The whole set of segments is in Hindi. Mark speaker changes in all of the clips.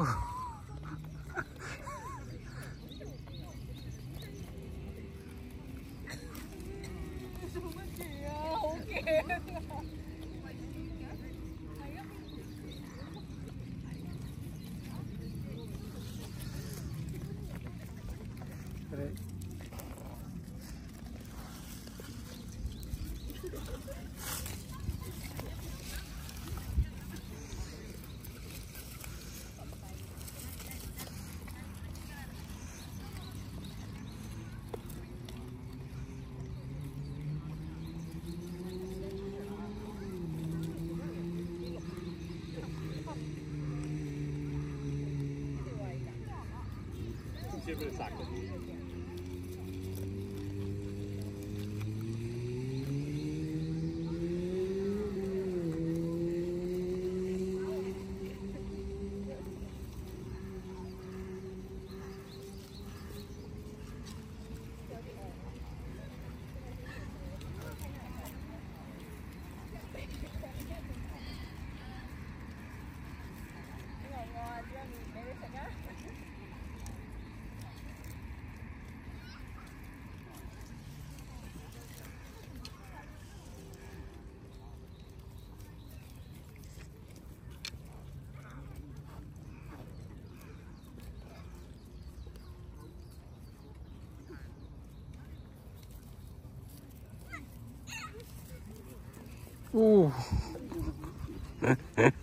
Speaker 1: Oh. to the soccer. Ooh.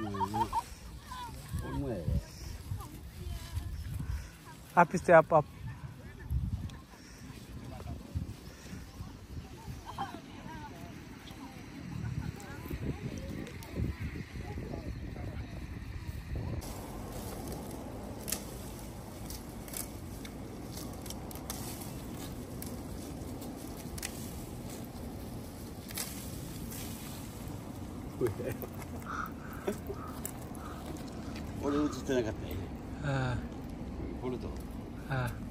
Speaker 2: आप इससे आप आप
Speaker 3: और वो जितना करते हैं
Speaker 2: हाँ 哎。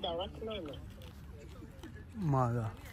Speaker 3: Mada var, mada.
Speaker 2: Mada.